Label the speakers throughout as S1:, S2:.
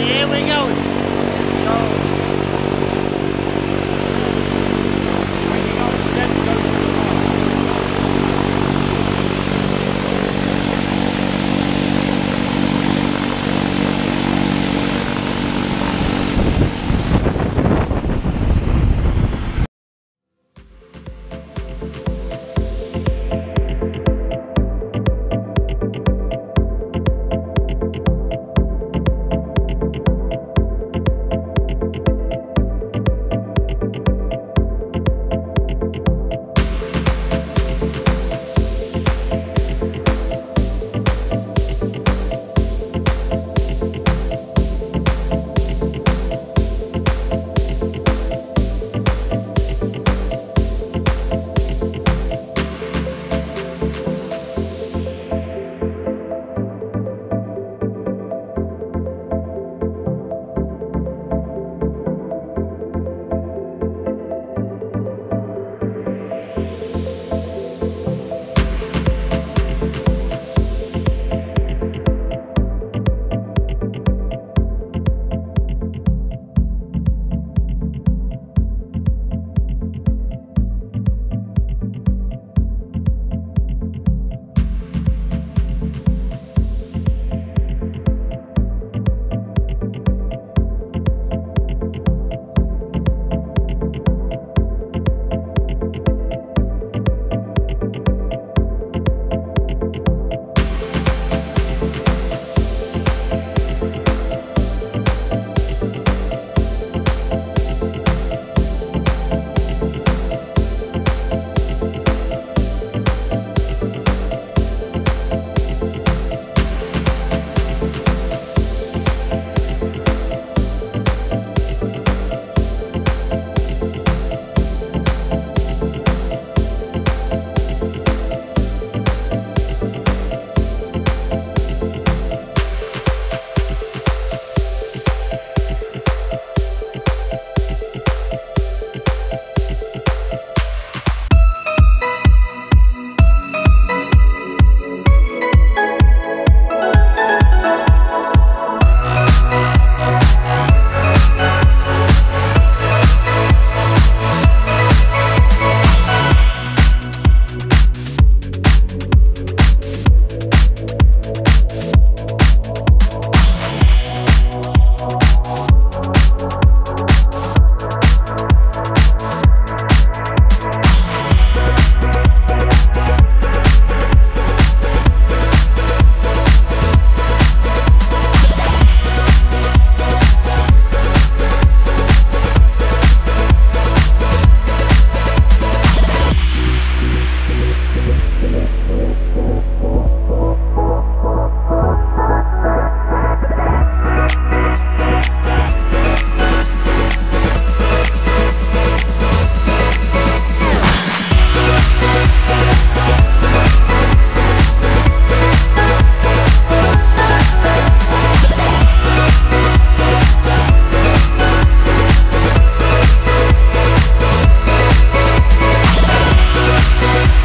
S1: Here we go. So,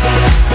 S1: Yeah.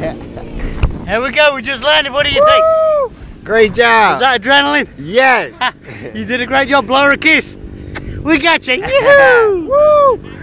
S1: Oh, oh.
S2: Here we go. We just landed. What do you think?
S1: Great job.
S2: Is that adrenaline?
S1: Yes.
S2: you did a great job. Blow her a kiss. We got you. Yoo-hoo!
S1: Woo!